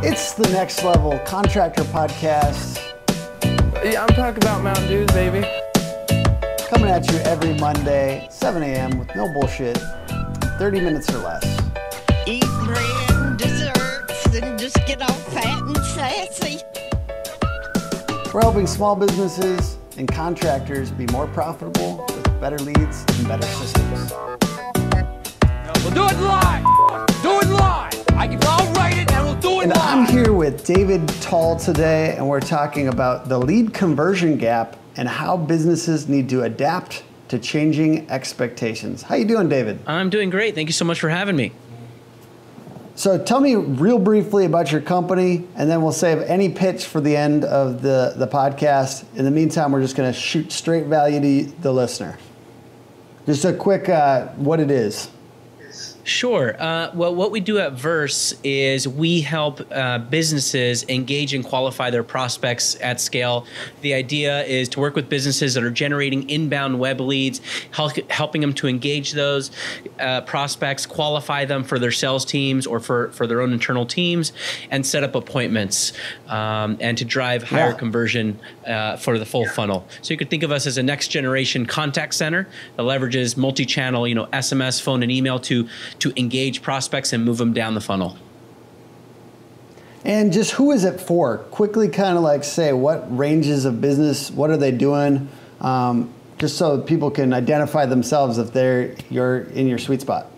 It's the next level contractor podcast. Yeah, I'm talking about Mountain Dews, baby. Coming at you every Monday, 7 a.m. with no bullshit, 30 minutes or less. Eat bread and desserts and just get all fat and sassy. We're helping small businesses and contractors be more profitable with better leads and better systems. We'll do it live. Do it live. I can, I'll write it and we'll do it And live. I'm here with David Tal today, and we're talking about the lead conversion gap and how businesses need to adapt to changing expectations. How you doing, David? I'm doing great. Thank you so much for having me. So tell me real briefly about your company, and then we'll save any pitch for the end of the, the podcast. In the meantime, we're just going to shoot straight value to the listener. Just a quick uh, what it is. Sure. Uh, well, what we do at Verse is we help uh, businesses engage and qualify their prospects at scale. The idea is to work with businesses that are generating inbound web leads, help, helping them to engage those uh, prospects, qualify them for their sales teams or for, for their own internal teams, and set up appointments um, and to drive higher Yeah. conversion uh, for the full funnel. So you could think of us as a next generation contact center that leverages multi-channel, you know, SMS, phone, and email to to engage prospects and move them down the funnel. And just who is it for? Quickly, kind of like say what ranges of business, what are they doing, um, just so people can identify themselves if they're you're in your sweet spot.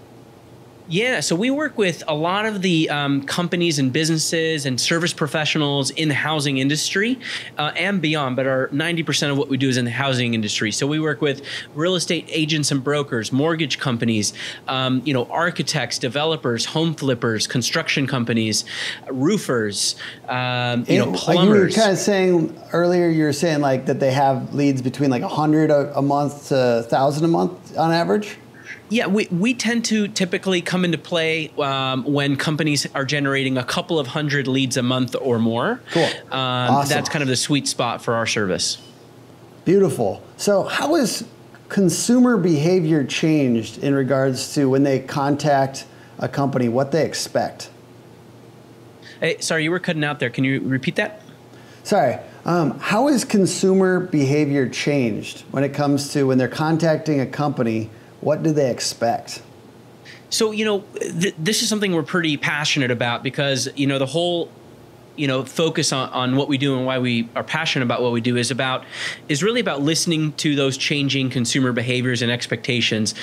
Yeah, so we work with a lot of the um, companies and businesses and service professionals in the housing industry uh, and beyond, but our 90% of what we do is in the housing industry. So we work with real estate agents and brokers, mortgage companies, um, you know, architects, developers, home flippers, construction companies, roofers, um, you know, And, like you were kind of saying earlier, you were saying like that they have leads between like 100 a, a month to 1,000 a month on average. Yeah, we, we tend to typically come into play um, when companies are generating a couple of hundred leads a month or more. Cool. Um, Awesome. That's kind of the sweet spot for our service. Beautiful. So, how has consumer behavior changed in regards to when they contact a company, what they expect? Hey, sorry, you were cutting out there. Can you repeat that? Sorry. Um, how has consumer behavior changed when it comes to when they're contacting a company? What do they expect? So, you know, th- this is something we're pretty passionate about because, you know, the whole you know focus on, on what we do and why we are passionate about what we do is about is really about listening to those changing consumer behaviors and expectations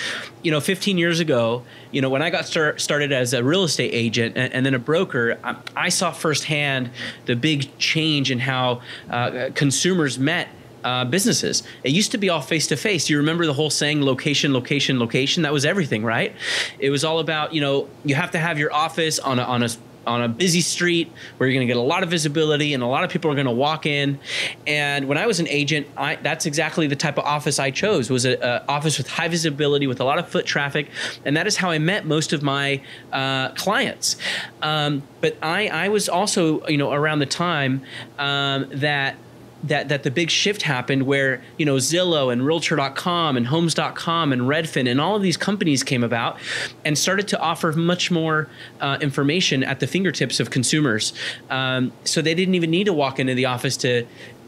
you know 15 years ago you know when i got start, started as a real estate agent and, and then a broker I, I saw firsthand the big change in how uh, consumers met uh, businesses. It used to be all face to face. You remember the whole saying location, location, location? That was everything, right? It was all about, you know, you have to have your office on a, on a on a busy street where you're going to get a lot of visibility and a lot of people are going to walk in. And when I was an agent, I, that's exactly the type of office I chose. Was an office with high visibility, with a lot of foot traffic, and that is how I met most of my uh, clients. Um, but I, I was also, you know, around the time um, that that that the big shift happened where you know Zillow and Realtor.com and Homes.com and Redfin and all of these companies came about and started to offer much more uh, information at the fingertips of consumers. Um, so they didn't even need to walk into the office to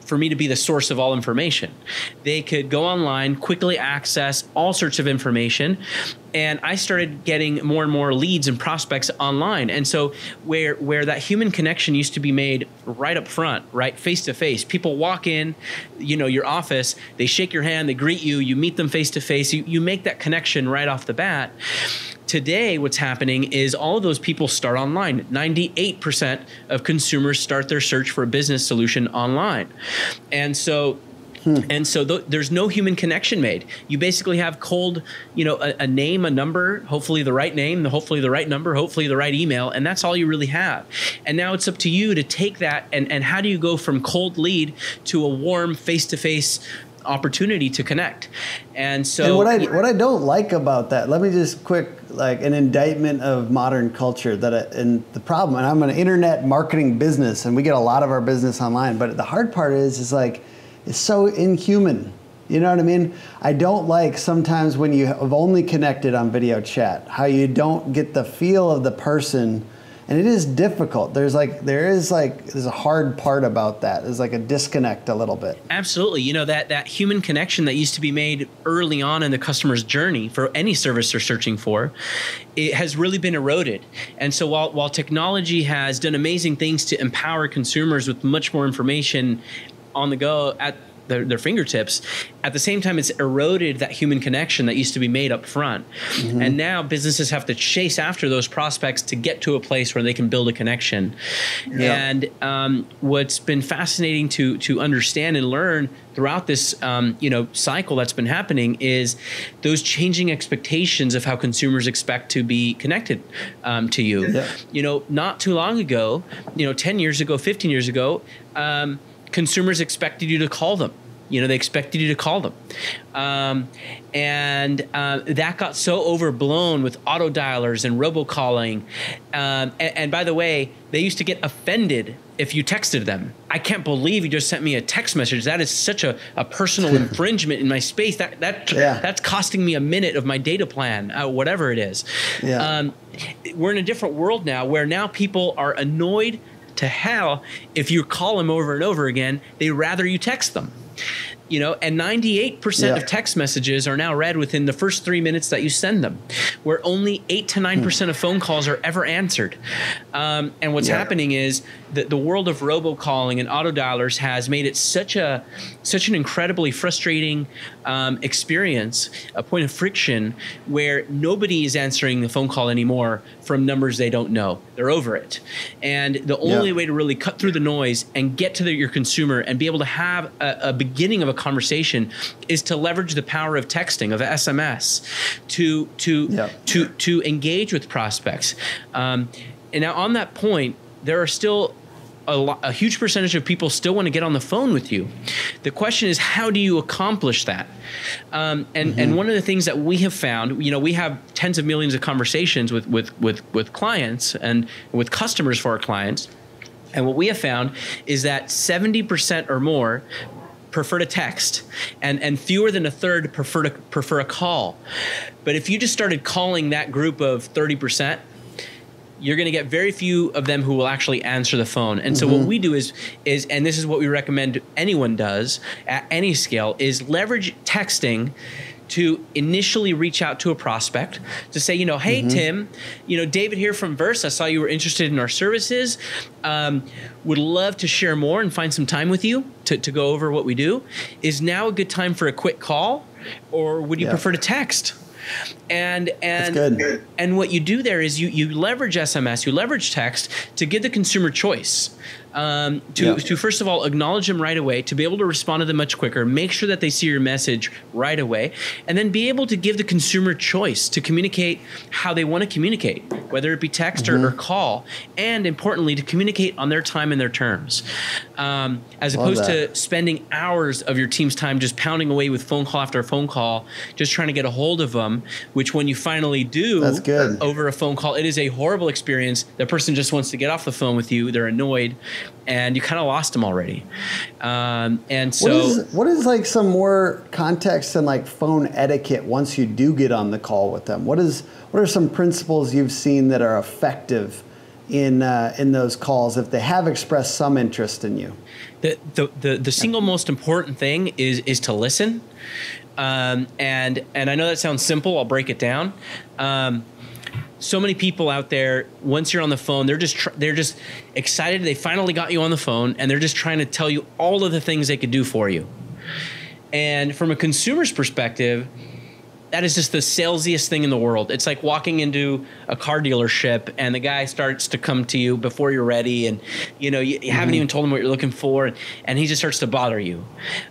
for me to be the source of all information. They could go online, quickly access all sorts of information, and I started getting more and more leads and prospects online. And so where where that human connection used to be made right up front, right face to face. People walk in, you know, your office, they shake your hand, they greet you, you meet them face to face, you you make that connection right off the bat. Today, what's happening is all of those people start online. 98% of consumers start their search for a business solution online. And so hmm. and so th- there's no human connection made. You basically have cold, you know, a, a name, a number, hopefully the right name, hopefully the right number, hopefully the right email, and that's all you really have. And now it's up to you to take that and and how do you go from cold lead to a warm face-to-face opportunity to connect? And so and what I what I don't like about that, let me just quick like an indictment of modern culture that I, and the problem. And I'm an internet marketing business, and we get a lot of our business online. But the hard part is, is like it's so inhuman. You know what I mean? I don't like sometimes when you have only connected on video chat, how you don't get the feel of the person and it is difficult. There's like there is like there's a hard part about that. There's like a disconnect a little bit. Absolutely. You know, that, that human connection that used to be made early on in the customer's journey for any service they're searching for, it has really been eroded. And so while, while technology has done amazing things to empower consumers with much more information on the go at their, their, fingertips. At the same time, it's eroded that human connection that used to be made up front. Mm-hmm. And now businesses have to chase after those prospects to get to a place where they can build a connection. Yeah. And um, what's been fascinating to to understand and learn throughout this um, you know cycle that's been happening is those changing expectations of how consumers expect to be connected um, to you. Yeah. You know, not too long ago, you know, ten years ago, fifteen years ago. Um, consumers expected you to call them. You know, they expected you to call them. Um, and uh, that got so overblown with auto dialers and robocalling. Um, and, and by the way, they used to get offended if you texted them. I can't believe you just sent me a text message. That is such a, a personal infringement in my space. That that yeah. that's costing me a minute of my data plan, uh, whatever it is. Yeah. Um, we're in a different world now, where now people are annoyed to hell if you call them over and over again. They rather you text them you know and 98% yeah. of text messages are now read within the first three minutes that you send them where only 8 to 9% hmm. of phone calls are ever answered um, and what's yeah. happening is that the world of robocalling and auto dialers has made it such a such an incredibly frustrating um, experience a point of friction where nobody is answering the phone call anymore from numbers they don't know they're over it and the only yeah. way to really cut through the noise and get to the, your consumer and be able to have a, a beginning of a conversation is to leverage the power of texting of SMS to to yeah. to to engage with prospects. Um, and now on that point, there are still a, lo- a, huge percentage of people still want to get on the phone with you. The question is, how do you accomplish that? Um, and mm-hmm. and one of the things that we have found, you know, we have tens of millions of conversations with with with with clients and with customers for our clients. And what we have found is that 70% or more prefer to text and and fewer than a third prefer to prefer a call but if you just started calling that group of 30% you're going to get very few of them who will actually answer the phone. And so mm-hmm. what we do is is and this is what we recommend anyone does at any scale is leverage texting to initially reach out to a prospect to say, you know, hey, mm-hmm. Tim, you know, David here from Verse. I saw you were interested in our services. Um, would love to share more and find some time with you to, to go over what we do. Is now a good time for a quick call, or would you yeah. prefer to text? And and and what you do there is you you leverage SMS, you leverage text to give the consumer choice um, to, yeah. to first of all acknowledge them right away, to be able to respond to them much quicker, make sure that they see your message right away, and then be able to give the consumer choice to communicate how they want to communicate, whether it be text mm-hmm. or, or, call, and importantly, to communicate on their time and their terms, um, as Love opposed that. to spending hours of your team's time just pounding away with phone call after phone call, just trying to get a hold of them. Which, when you finally do, That's good. over a phone call, it is a horrible experience. The person just wants to get off the phone with you. They're annoyed and you kind of lost them already. Um, and so, what is, what is like some more context and like phone etiquette once you do get on the call with them? What is what are some principles you've seen that are effective in uh, in those calls if they have expressed some interest in you? The the the, the single most important thing is is to listen. Um, and and I know that sounds simple. I'll break it down. Um, so many people out there once you're on the phone they're just tr- they're just excited. They finally got you on the phone and they're just trying to tell you all of the things they could do for you. And from a consumer's perspective that is just the salesiest thing in the world. It's like walking into a car dealership and the guy starts to come to you before you're ready and you know you, you mm-hmm. haven't even told him what you're looking for and, and he just starts to bother you.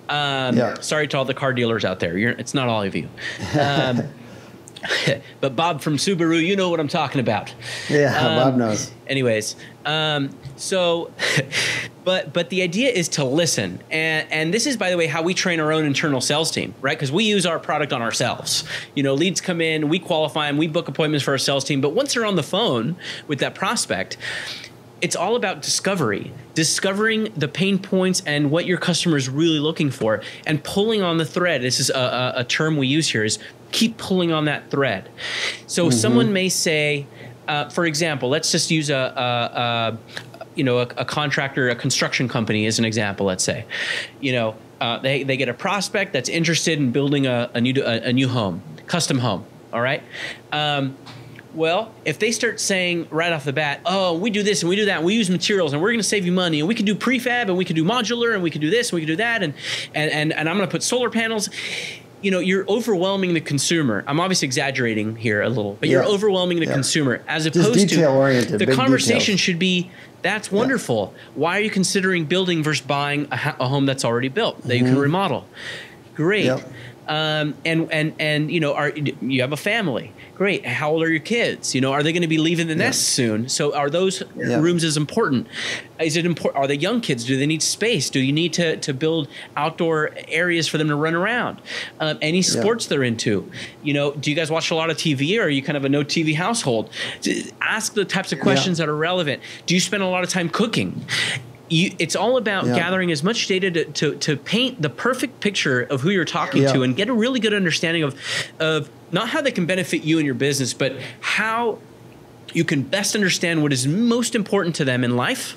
Um, yeah. sorry to all the car dealers out there. You're, it's not all of you. Um, but Bob from Subaru, you know what I'm talking about. Yeah, um, Bob knows. Anyways, um, so, but but the idea is to listen, and and this is by the way how we train our own internal sales team, right? Because we use our product on ourselves. You know, leads come in, we qualify them, we book appointments for our sales team. But once they're on the phone with that prospect, it's all about discovery discovering the pain points and what your customer is really looking for and pulling on the thread this is a, a, a term we use here is keep pulling on that thread so mm-hmm. someone may say uh, for example, let's just use a, a, a you know a, a, contractor, a construction company as an example. Let's say, you know, uh, they they get a prospect that's interested in building a, a new a, a, new home, custom home. All right. Um, well, if they start saying right off the bat, "Oh, we do this and we do that, and we use materials, and we're going to save you money, and we can do prefab, and we can do modular, and we can do this, and we can do that, and and and, and I'm going to put solar panels," you know, you're overwhelming the consumer. I'm obviously exaggerating here a little, but yeah. you're overwhelming the yeah. consumer as opposed to the conversation details. should be that's wonderful. Yeah. Why are you considering building versus buying a, a home that's already built that mm-hmm. you can mm-hmm. remodel? Great. Yep. Um, and and and you know, are you have a family? Great. How old are your kids? You know, are they going to be leaving the yeah. nest soon? So are those yeah. rooms as important? Is it important? Are they young kids? Do they need space? Do you need to, to build outdoor areas for them to run around? Um, any sports yeah. they're into? You know, do you guys watch a lot of TV or are you kind of a no TV household? Ask the types of questions that are relevant. Do you spend a lot of time cooking? You, it's all about yeah. gathering as much data to, to, to, paint the perfect picture of who you're talking yeah. to and get a really good understanding of, of not how they can benefit you and your business, but how you can best understand what is most important to them in life.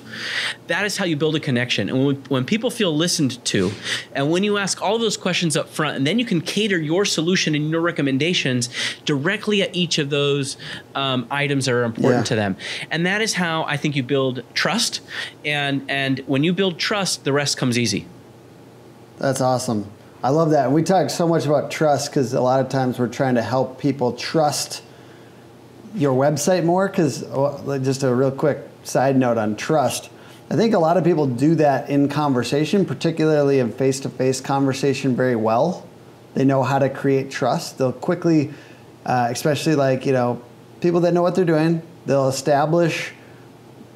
That is how you build a connection. And when, when, people feel listened to, and when you ask all those questions up front, and then you can cater your solution and your recommendations directly at each of those um, items that are important yeah. to them. And that is how I think you build trust. And and when you build trust, the rest comes easy. That's awesome. I love that. We talk so much about trust because a lot of times we're trying to help people trust your website more? Because oh, just a real quick side note on trust. I think a lot of people do that in conversation particularly in face-to-face conversation very well. They know how to create trust. They'll quickly uh, especially like you know people that know what they're doing they'll establish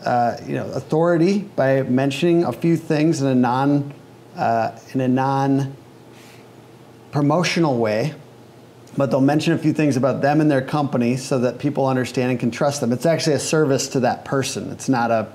uh, you know authority by mentioning a few things in a non uh, in a non promotional way but they'll mention a few things about them and their company so that people understand and can trust them. It's actually a service to that person. It's not a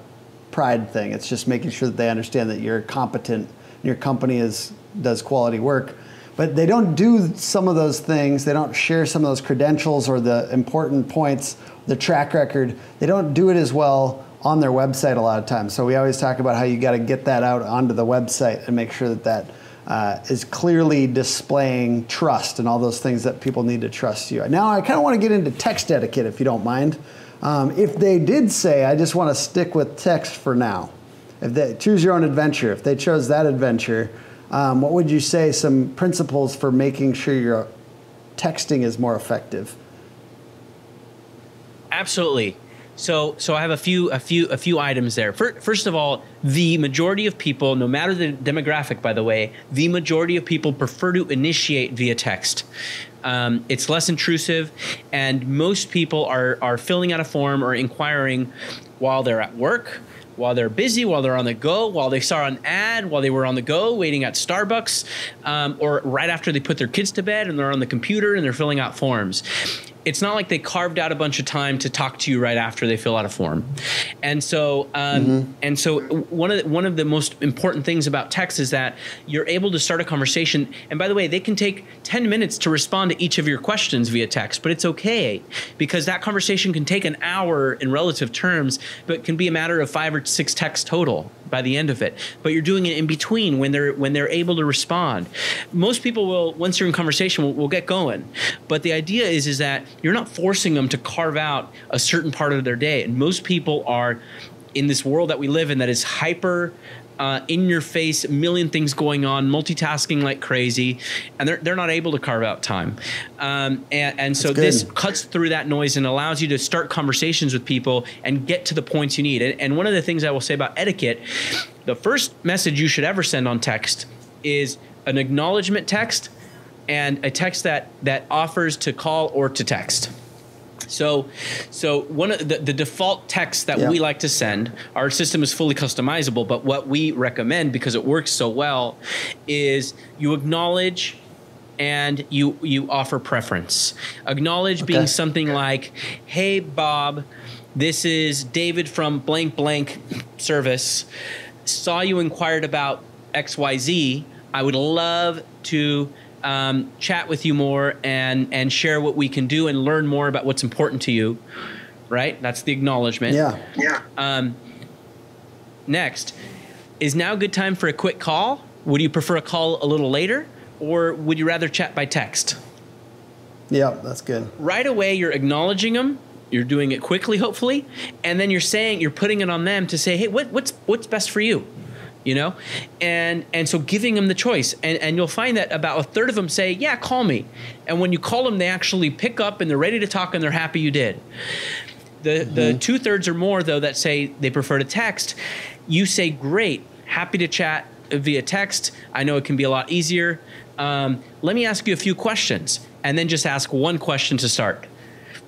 pride thing. It's just making sure that they understand that you're competent and your company is does quality work. But they don't do some of those things. They don't share some of those credentials or the important points, the track record. They don't do it as well on their website a lot of times. So we always talk about how you got to get that out onto the website and make sure that that uh, is clearly displaying trust and all those things that people need to trust you. Now, I kind of want to get into text etiquette if you don't mind. Um, if they did say, I just want to stick with text for now, if they choose your own adventure, if they chose that adventure, um, what would you say some principles for making sure your texting is more effective? Absolutely. So, so I have a few, a few, a few items there. First of all, the majority of people, no matter the demographic, by the way, the majority of people prefer to initiate via text. Um, it's less intrusive, and most people are are filling out a form or inquiring while they're at work, while they're busy, while they're on the go, while they saw an ad, while they were on the go waiting at Starbucks, um, or right after they put their kids to bed and they're on the computer and they're filling out forms it's not like they carved out a bunch of time to talk to you right after they fill out a form, and so um, mm-hmm. and so one of the, one of the most important things about text is that you're able to start a conversation. And by the way, they can take ten minutes to respond to each of your questions via text, but it's okay because that conversation can take an hour in relative terms, but can be a matter of five or six texts total by the end of it. But you're doing it in between when they're when they're able to respond. Most people will once you're in conversation will, will get going, but the idea is is that you're not forcing them to carve out a certain part of their day. And most people are in this world that we live in that is hyper uh, in your face, a million things going on, multitasking like crazy, and they're, they're not able to carve out time. Um, and, and so this cuts through that noise and allows you to start conversations with people and get to the points you need. And, and one of the things I will say about etiquette the first message you should ever send on text is an acknowledgement text and a text that that offers to call or to text. So, so one of the, the default texts that yeah. we like to send, our system is fully customizable, but what we recommend because it works so well is you acknowledge and you you offer preference. Acknowledge okay. being something like, "Hey Bob, this is David from blank blank service. Saw you inquired about XYZ. I would love to um, chat with you more and and share what we can do and learn more about what's important to you. right? That's the acknowledgement. Yeah. Yeah. Um, next, is now a good time for a quick call? Would you prefer a call a little later, or would you rather chat by text? Yeah, that's good. Right away, you're acknowledging them. You're doing it quickly, hopefully, and then you're saying you're putting it on them to say, "Hey, what, what's what's best for you?" You know, and and so giving them the choice, and and you'll find that about a third of them say, "Yeah, call me," and when you call them, they actually pick up and they're ready to talk and they're happy you did. The the two thirds or more though that say they prefer to text, you say great, happy to chat via text. I know it can be a lot easier. Um, let me ask you a few questions, and then just ask one question to start.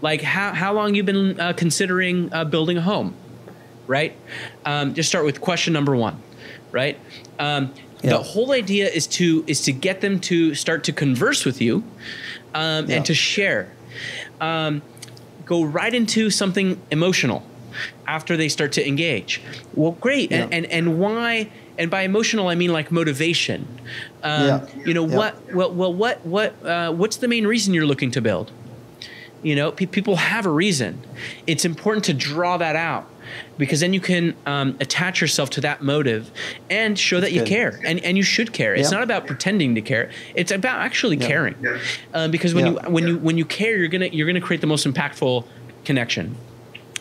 Like how how long you've been uh, considering uh, building a home, right? Um, just start with question number one, right? Um, Yeah. The whole idea is to is to get them to start to converse with you, um, Yeah. and to share um, go right into something emotional after they start to engage. Well, great. And, Yeah. and, and why? And by emotional, I mean like motivation. Um, Yeah. You know what? Well, well, what what uh, what's the main reason you're looking to build? You know, pe- people have a reason. It's important to draw that out because then you can um, attach yourself to that motive and show that you good. care. And, and you should care. It's Yeah. not about pretending to care. It's about actually Yeah. caring. Um, because when Yeah. you when you when you care, you're gonna you're gonna create the most impactful connection.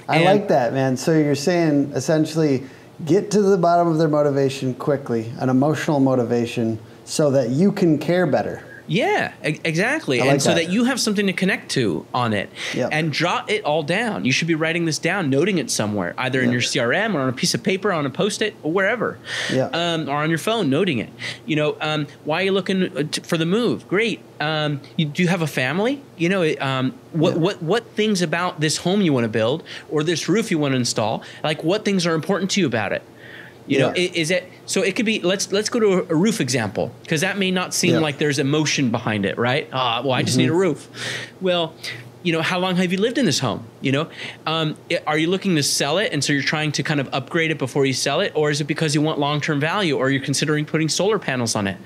I And- like that, man. So you're saying essentially get to the bottom of their motivation quickly, an emotional motivation, so that you can care better. Yeah, e- exactly. And so that. that you have something to connect to on it Yep. and jot it all down. You should be writing this down, noting it somewhere, either in your CRM or on a piece of paper, on a post it, or wherever. Yeah. Um, or on your phone, noting it. You know, um, why are you looking uh, for the move? Great. Um, you, do you have a family? You know, um, what, Yeah. what, what things about this home you want to build or this roof you want to install? Like, what things are important to you about it? You know, Yeah. is it so? It could be. Let's let's go to a, roof example because that may not seem Yeah. like there's emotion behind it, right? Ah, well, I just need a roof. Well, you know, how long have you lived in this home? You know, um, i- are you looking to sell it, and so you're trying to kind of upgrade it before you sell it, or is it because you want long term value, or you're considering putting solar panels on it?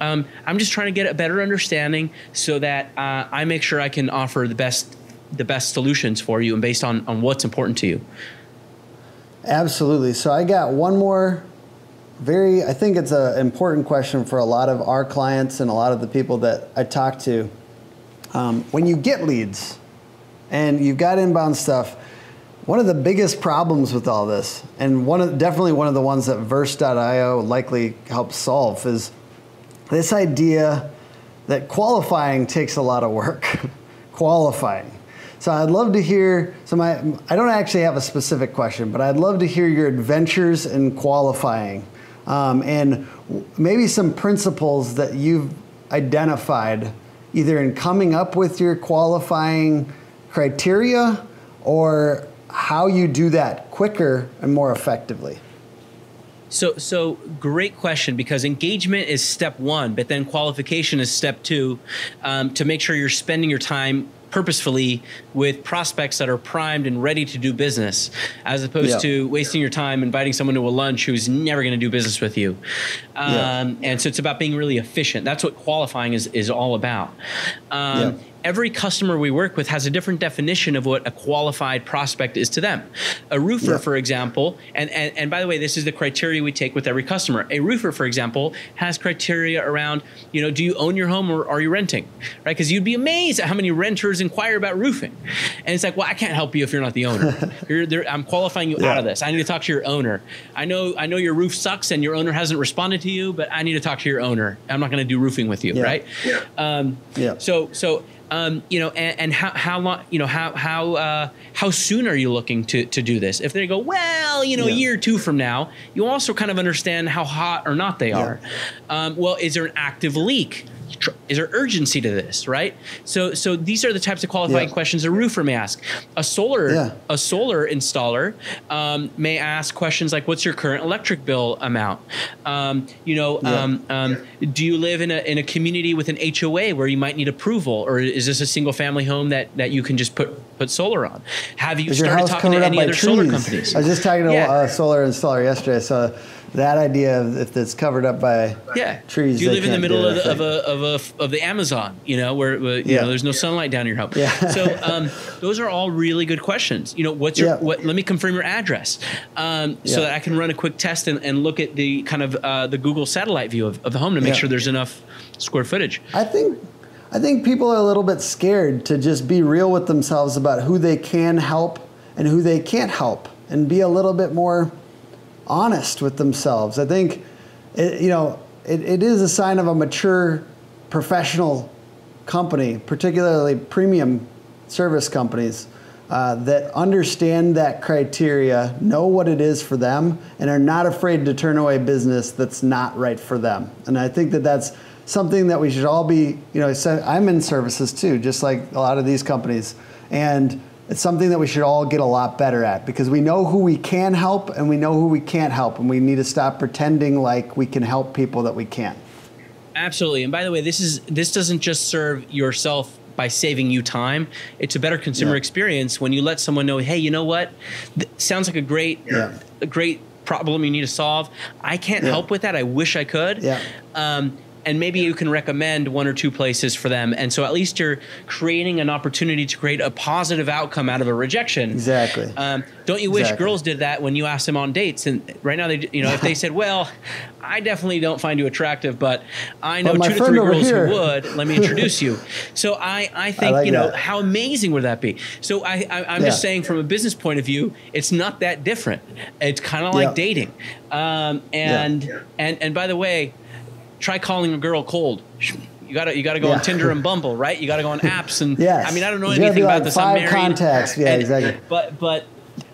Um, I'm just trying to get a better understanding so that uh, I make sure I can offer the best the best solutions for you, and based on on what's important to you. Absolutely. So I got one more very I think it's an important question for a lot of our clients and a lot of the people that I talk to. Um, when you get leads and you've got inbound stuff, one of the biggest problems with all this, and one of definitely one of the ones that Verse.io likely helps solve, is this idea that qualifying takes a lot of work. qualifying. So I'd love to hear. So my I don't actually have a specific question, but I'd love to hear your adventures in qualifying, um, and maybe some principles that you've identified, either in coming up with your qualifying criteria, or how you do that quicker and more effectively. So, so great question because engagement is step one, but then qualification is step two um, to make sure you're spending your time purposefully with prospects that are primed and ready to do business, as opposed Yeah. to wasting your time inviting someone to a lunch who's never going to do business with you. Um, Yeah. And so it's about being really efficient. That's what qualifying is is all about. Um, Yeah. Every customer we work with has a different definition of what a qualified prospect is to them. A roofer, Yeah. for example, and, and, and by the way, this is the criteria we take with every customer. A roofer, for example, has criteria around, you know, do you own your home or are you renting? Right? Because you'd be amazed at how many renters inquire about roofing. And it's like, well, I can't help you if you're not the owner. you're, there, I'm qualifying you Yeah. out of this. I need to talk to your owner. I know I know your roof sucks and your owner hasn't responded to you, but I need to talk to your owner. I'm not going to do roofing with you, Yeah. right? Um, Yeah. So so um, you know, and, and how how long you know how how uh, how soon are you looking to to do this? If they go, well, you know, a year or two from now, you also kind of understand how hot or not they are. Um, well, is there an active leak? Is there urgency to this, right? So, so these are the types of qualifying Yeah. questions a roofer may ask. A solar, Yeah. a solar installer um, may ask questions like, "What's your current electric bill amount?" Um, you know, Yeah. um, um, do you live in a in a community with an HOA where you might need approval, or is this a single family home that that you can just put put solar on? Have you Is started talking to any other trees? solar companies? I was just talking to a solar installer yesterday. So that idea of if it's covered up by Yeah, trees. You live in the middle of, the, of a of a of the Amazon, you know, where, where you Yeah. know there's no sunlight down your home. Yeah. so um, those are all really good questions. You know, what's your Yeah. what? Let me confirm your address, um, so that I can run a quick test and, and look at the kind of uh, the Google satellite view of, of the home to make Yeah. sure there's enough square footage. I think I think people are a little bit scared to just be real with themselves about who they can help and who they can't help and be a little bit more honest with themselves. I think it, you know it, it is a sign of a mature professional company, particularly premium service companies. Uh, that understand that criteria, know what it is for them, and are not afraid to turn away business that's not right for them. And I think that that's something that we should all be, you know, I'm in services too, just like a lot of these companies. And it's something that we should all get a lot better at because we know who we can help and we know who we can't help. And we need to stop pretending like we can help people that we can't. Absolutely. And by the way, this is this doesn't just serve yourself by saving you time. It's a better consumer Yeah. experience when you let someone know, hey, you know what? Th- sounds like a great Yeah. a great problem you need to solve. I can't Yeah. help with that. I wish I could. Yeah. Um, and maybe you can recommend one or two places for them. And so at least you're creating an opportunity to create a positive outcome out of a rejection. Exactly. Um, don't you wish Exactly. girls did that when you asked them on dates? And right now, they, you know, if they said, "Well, I definitely don't find you attractive, but I know But two to three girls here." who would," let me introduce you. So I, I think like you know that. how amazing would that be? So I, I I'm just saying from a business point of view, it's not that different. It's kind of like Yeah. dating. Um, and and and by the way, try calling a girl cold. You gotta you gotta go on Tinder and Bumble, right? You gotta go on apps and Yes. I mean I don't know There's anything be, about this. five I'm married. contacts. Yeah, exactly. But but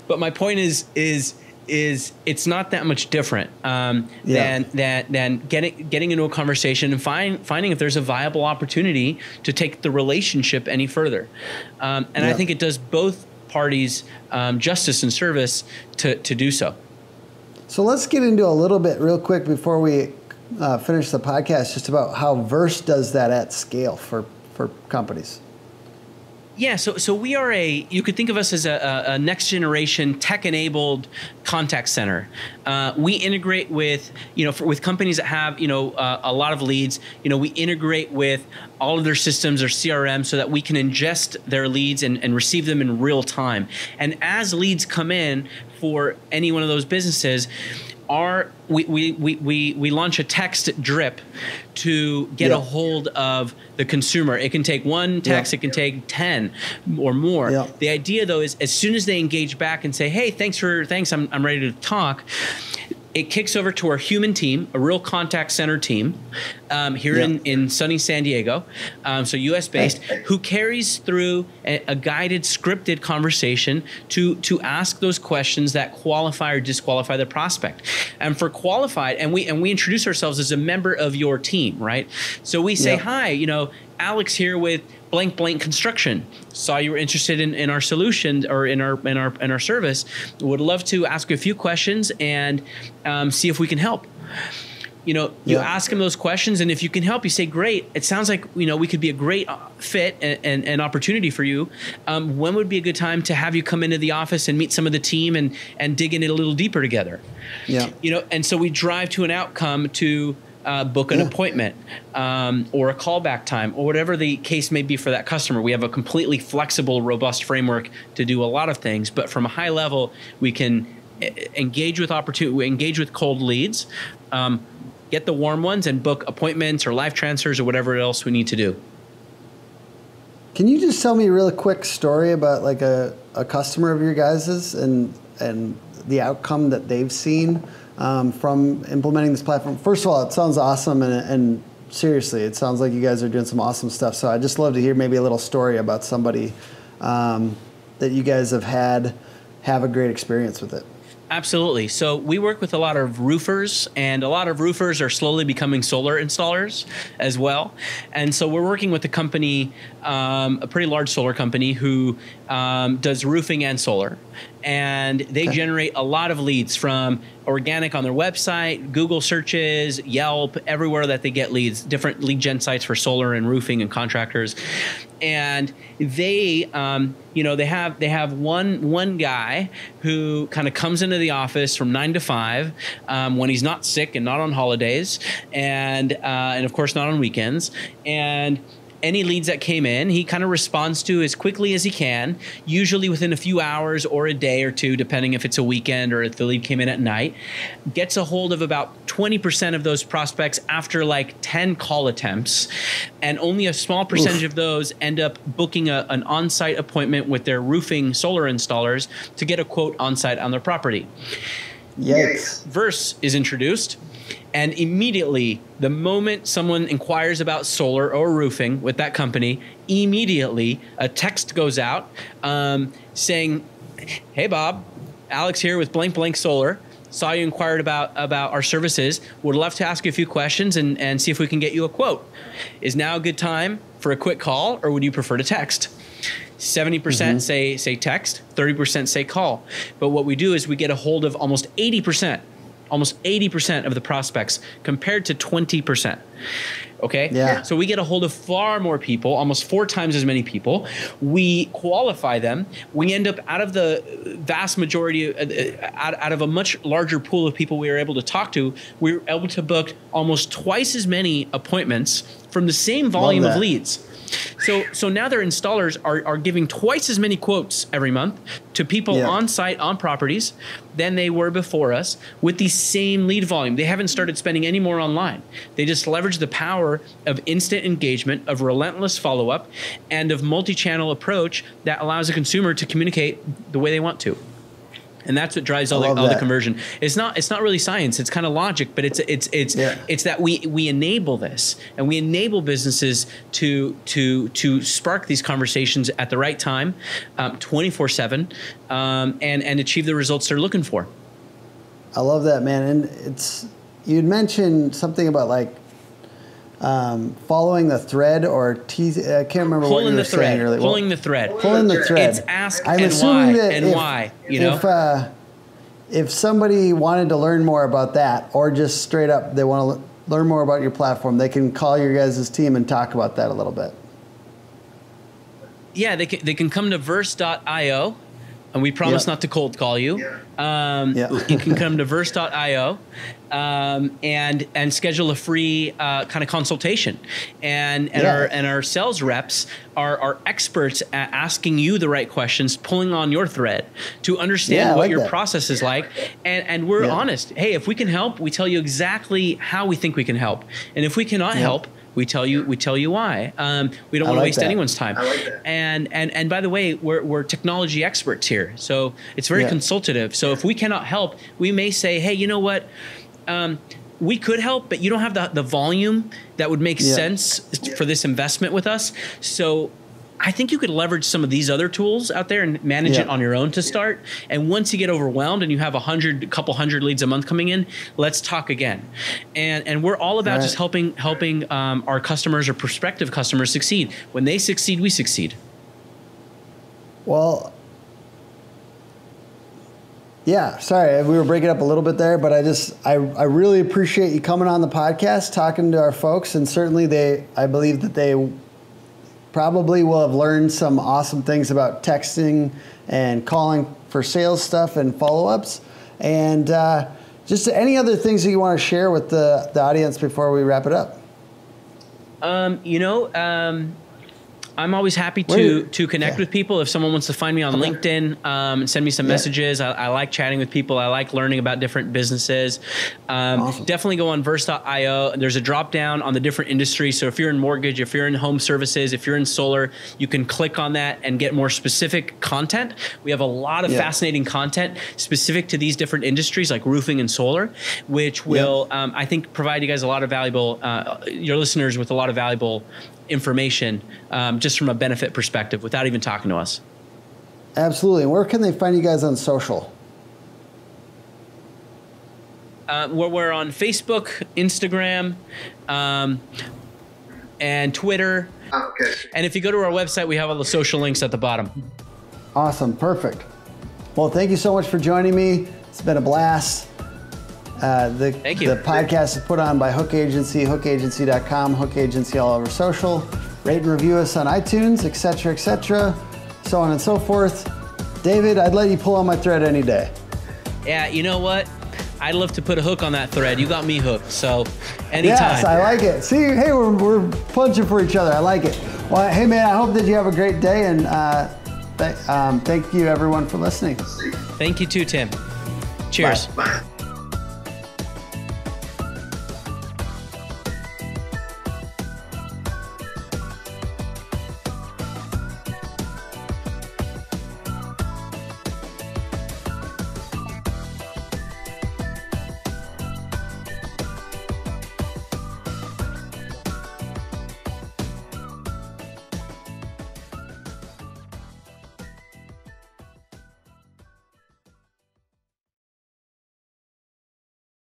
but my point is is is it's not that much different um, Yeah. than than than getting getting into a conversation and find, finding if there's a viable opportunity to take the relationship any further. Um, and I think it does both parties um, justice and service to to do so. So let's get into a little bit real quick before we uh, finish the podcast, just about how Verse does that at scale for, for companies. Yeah, so so we are a you could think of us as a, a, next generation tech enabled contact center. Uh, we integrate with you know for, with companies that have you know uh, a lot of leads. You know we integrate with all of their systems or CRM so that we can ingest their leads and, and receive them in real time. And as leads come in for any one of those businesses, our we, we, we, we, we launch a text drip to get Yeah. a hold of the consumer. It can take one text, Yeah. it can take 10 or more. Yeah. The idea though is as soon as they engage back and say, hey, thanks for, thanks, I'm, I'm ready to talk, it kicks over to our human team, a real contact center team um, here Yeah. in, in sunny San Diego, um, so US based, who carries through a, a guided, scripted conversation to, to ask those questions that qualify or disqualify the prospect. And for qualified, and we and we introduce ourselves as a member of your team, right? So we say, Yeah. hi, you know, Alex here with blank blank construction. Saw you were interested in, in our solution or in our in our in our service. Would love to ask you a few questions and um, see if we can help. You know, you Yeah. ask them those questions, and if you can help, you say, "Great! It sounds like you know we could be a great uh, fit and, and, and opportunity for you. Um, when would be a good time to have you come into the office and meet some of the team and and dig in it a little deeper together?" Yeah. you know and so we drive to an outcome to uh, book an Yeah. appointment um, or a callback time or whatever the case may be for that customer. We have a completely flexible robust framework to do a lot of things but from a high level we can engage with opportunity engage with cold leads um, get the warm ones and book appointments or live transfers or whatever else we need to do. Can you just tell me a really quick story about like a, a customer of your guys's and and the outcome that they've seen um, from implementing this platform? First of all, it sounds awesome and, and seriously, it sounds like you guys are doing some awesome stuff. So I just love to hear maybe a little story about somebody um, that you guys have had have a great experience with it. Absolutely. So we work with a lot of roofers, and a lot of roofers are slowly becoming solar installers as well. And so we're working with a company, um, a pretty large solar company, who um, does roofing and solar. And they generate a lot of leads from organic on their website, Google searches, Yelp, everywhere that they get leads, different lead gen sites for solar and roofing and contractors, and they, um, you know, they have they have one one guy who kind of comes into the office from nine to five um, when he's not sick and not on holidays, and uh, and of course not on weekends, and any leads that came in, he kind of responds to as quickly as he can, usually within a few hours or a day or two, depending if it's a weekend or if the lead came in at night. Gets a hold of about 20% of those prospects after like 10 call attempts. And only a small percentage Oof. of those end up booking a, an on site appointment with their roofing solar installers to get a quote on site on their property. Yikes. Verse is introduced, and immediately, the moment someone inquires about solar or roofing with that company, immediately a text goes out um, saying, "Hey Bob, Alex here with Blank Blank Solar. Saw you inquired about about our services. Would love to ask you a few questions and and see if we can get you a quote. Is now a good time for a quick call, or would you prefer to text?" 70% say say text, 30% say call. But what we do is we get a hold of almost 80%, almost 80% of the prospects compared to 20%. Okay? Yeah. So we get a hold of far more people, almost four times as many people. We qualify them. We end up out of the vast majority, uh, out, out of a much larger pool of people we are able to talk to, we were able to book almost twice as many appointments from the same volume of leads. So so now their installers are, are giving twice as many quotes every month to people Yeah. on site on properties than they were before us with the same lead volume. They haven't started spending any more online. They just leverage the power of instant engagement, of relentless follow up, and of multi channel approach that allows a consumer to communicate the way they want to. And that's what drives all, the, all the conversion. It's not it's not really science. It's kind of logic, but it's it's it's Yeah. it's that we we enable this and we enable businesses to to to spark these conversations at the right time, um, twenty four seven, um, and and achieve the results they're looking for. I love that, man. And it's you'd mentioned something about like um, following the thread or tease. I can't remember what you were the saying thread, earlier. pulling the thread. pulling the thread. It's ask I'm and assuming why that and if, why, you know? if uh, if somebody wanted to learn more about that, or just straight up they want to learn more about your platform, they can call your guys' team and talk about that a little bit. Yeah, they can, they can come to verse.io, and we promise Yep. not to cold call you. Um, Yeah. you can come to verse.io um, and and schedule a free uh, kind of consultation. And and Yeah. our and our sales reps are, are experts at asking you the right questions, pulling on your thread to understand what like your that. process is like. And and we're honest. Hey, if we can help, we tell you exactly how we think we can help. And if we cannot help, we tell you we tell you why. Um, we don't I want to like waste that. anyone's time. Like And and and by the way, we're we're technology experts here, so it's very Yeah. consultative. So if we cannot help, we may say, hey, you know what? Um, we could help, but you don't have the, the volume that would make Yeah. sense for this investment with us. So I think you could leverage some of these other tools out there and manage it on your own to start. And once you get overwhelmed and you have a hundred, couple hundred leads a month coming in, let's talk again. And and we're all about Right. just helping helping um, our customers or prospective customers succeed. When they succeed, we succeed. Well, yeah, sorry, we were breaking up a little bit there, but I just I, I really appreciate you coming on the podcast, talking to our folks, and certainly they I believe that they probably will have learned some awesome things about texting and calling for sales stuff and follow ups, and uh, just any other things that you want to share with the the audience before we wrap it up. Um, you know, um, I'm always happy to to connect yeah. with people. If someone wants to find me on Okay. LinkedIn um, and send me some Yeah. messages, I, I like chatting with people. I like learning about different businesses. Um, Awesome. Definitely go on Verse.io. There's a drop down on the different industries. So if you're in mortgage, if you're in home services, if you're in solar, you can click on that and get more specific content. We have a lot of Yeah. fascinating content specific to these different industries like roofing and solar, which will um, I think provide you guys a lot of valuable, uh, your listeners with a lot of valuable information um, just from a benefit perspective without even talking to us. Absolutely. And where can they find you guys on social? Uh, we're, we're on Facebook, Instagram, um, and Twitter. Okay. And if you go to our website, we have all the social links at the bottom. Awesome. Perfect. Well, thank you so much for joining me. It's been a blast. Uh, the, Thank you. the podcast is put on by Hook Agency, hookagency.com, Hook Agency all over social. Rate and review us on iTunes, etc., etc., so on and so forth. David, I'd let you pull on my thread any day. Yeah, you know what? I'd love to put a hook on that thread. You got me hooked. So anytime. Yes, I like it. See, hey, we're, we're punching for each other. I like it. Well, hey, man, I hope that you have a great day, and uh, th- um, thank you, everyone, for listening. Thank you too, Tim. Cheers. Bye.